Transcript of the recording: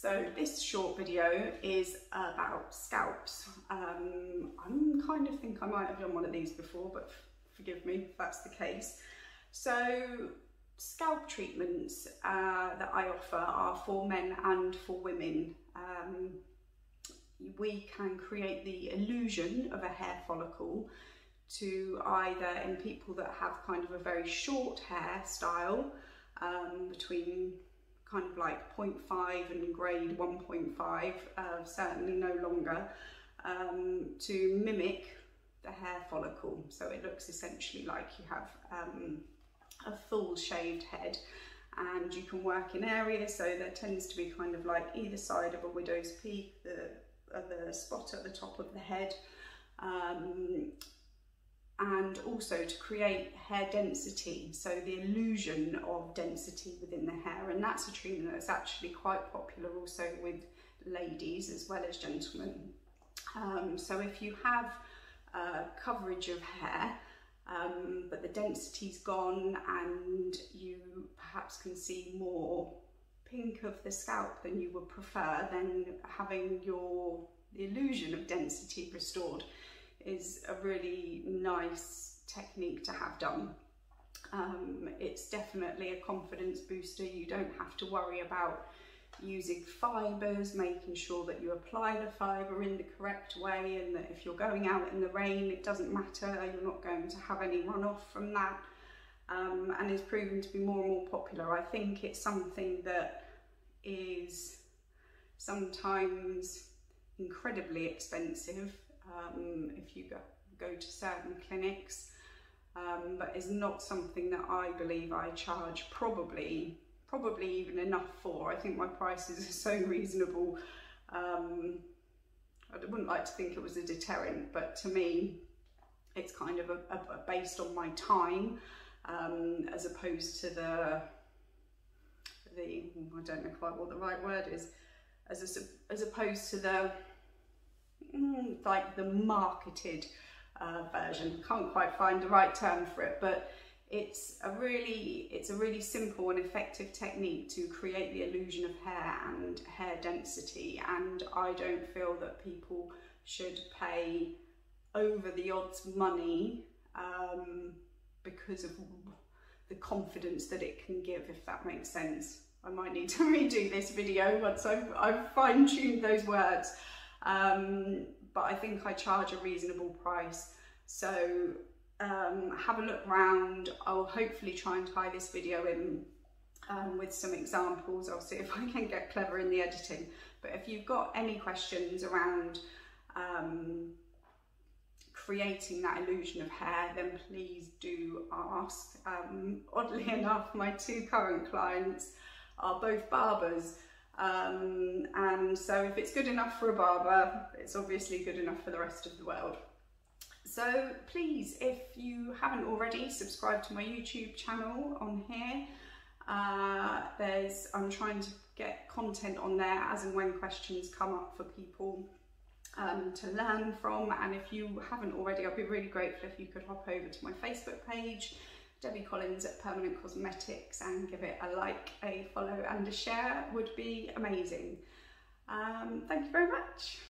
So this short video is about scalps. Um, I kind of think I might have done one of these before, but forgive me if that's the case. So scalp treatments uh, that I offer are for men and for women. Um, we can create the illusion of a hair follicle to either in people that have kind of a very short hair style um, between kind of like 0.5 and grade 1.5, uh, certainly no longer, um, to mimic the hair follicle. So it looks essentially like you have um, a full shaved head and you can work in areas so there tends to be kind of like either side of a widow's peak, the, uh, the spot at the top of the head, um, and also to create hair density, so the illusion of density within the hair. And that's a treatment that's actually quite popular also with ladies as well as gentlemen. Um, so if you have uh, coverage of hair, um, but the density's gone and you perhaps can see more pink of the scalp than you would prefer, then having your the illusion of density restored is a really nice technique to have done. Um, it's definitely a confidence booster. You don't have to worry about using fibres, making sure that you apply the fibre in the correct way and that if you're going out in the rain, it doesn't matter, you're not going to have any runoff from that. Um, and is proven to be more and more popular. I think it's something that is sometimes incredibly expensive um, if you go, go to certain clinics, um, but is not something that I believe I charge probably, probably even enough for. I think my prices are so reasonable. Um, I wouldn't like to think it was a deterrent, but to me, it's kind of a, a, a based on my time um, as opposed to the the I don't know quite what the right word is as a, as opposed to the mm, like the marketed uh, version. Can't quite find the right term for it, but it's a really it's a really simple and effective technique to create the illusion of hair and hair density and I don't feel that people should pay over the odds money um, because of the confidence that it can give if that makes sense. I might need to redo this video once I've, I've fine-tuned those words um, but I think I charge a reasonable price. So um, have a look around. I'll hopefully try and tie this video in um, with some examples. I'll see if I can get clever in the editing. But if you've got any questions around um, creating that illusion of hair, then please do ask. Um, oddly enough, my two current clients are both barbers. Um, and so if it's good enough for a barber, it's obviously good enough for the rest of the world. So please, if you haven't already, subscribe to my YouTube channel on here. Uh, there's, I'm trying to get content on there as and when questions come up for people um, to learn from. And if you haven't already, I'd be really grateful if you could hop over to my Facebook page Debbie Collins at Permanent Cosmetics and give it a like, a follow and a share would be amazing. Um, thank you very much.